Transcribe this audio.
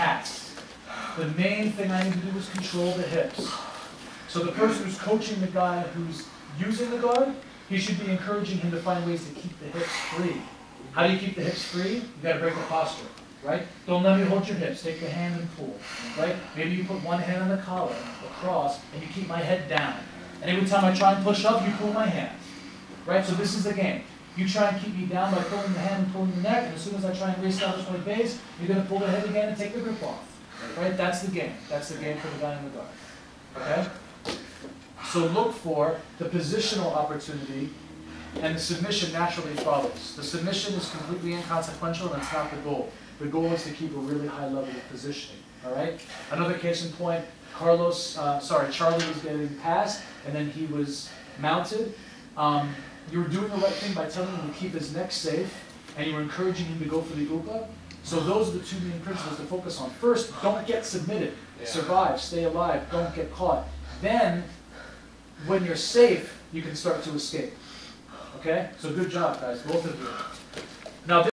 pass. The main thing I need to do is control the hips. So the person who's coaching the guy who's using the guard, he should be encouraging him to find ways to keep the hips free. How do you keep the hips free? You gotta break the posture, right? Don't let me hold your hips, take the hand and pull, right? Maybe you put one hand on the collar, across, and you keep my head down. And every time I try and push up, you pull my hand, right? So this is the game. You try and keep me down by pulling the hand and pulling the neck, and as soon as I try and reestablish my base, you're gonna pull the head again and take the grip off. Right? That's the game. That's the game for the guy in the guard. Okay? So look for the positional opportunity, and the submission naturally follows. The submission is completely inconsequential, and it's not the goal. The goal is to keep a really high level of positioning. All right? Another case in point, Carlos, uh, sorry, Charlie was getting passed, and then he was mounted. Um, you were doing the right thing by telling him to keep his neck safe, and you were encouraging him to go for the upa. So those are the two main principles to focus on. First, don't get submitted. Yeah. Survive, stay alive, don't get caught. Then, when you're safe, you can start to escape. Okay? So good job, guys, both of you. Now,